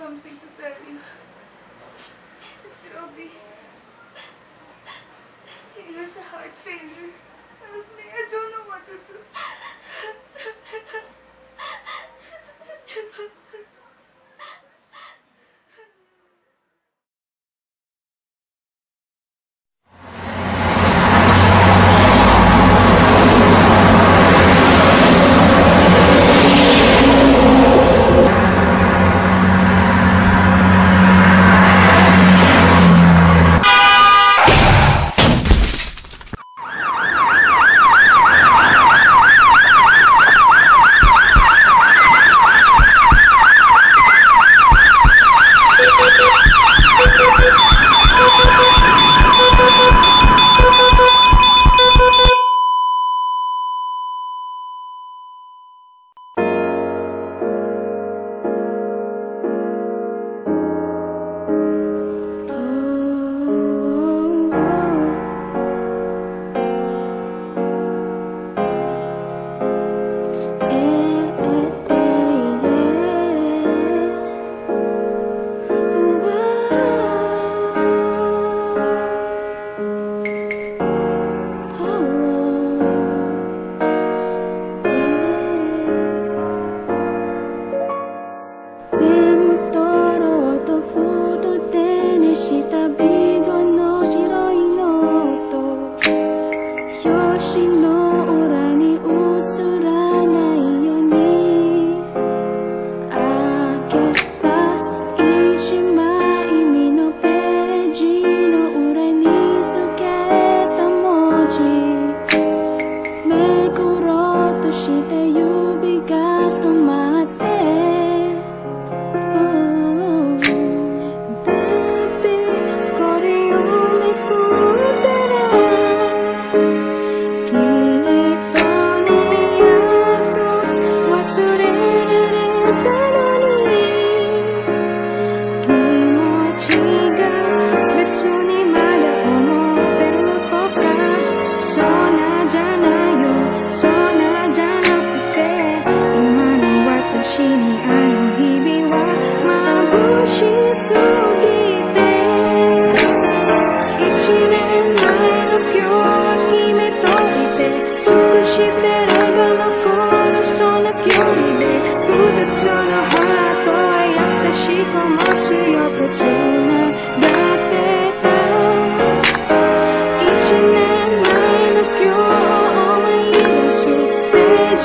something to tell you. It's Robbie. He has a heart failure. Help me. I don't know what to do. she did.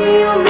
do you?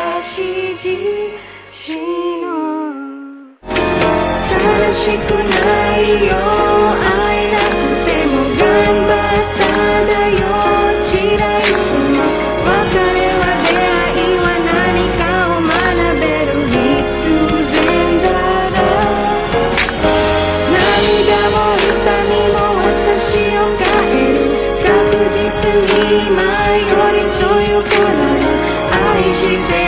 悲しくないよ会えなくても頑張っただよ。地雷つも別れは出会いは何かを学べる必然だろ涙も痛みも私を変える。確実に今より強くなる。愛して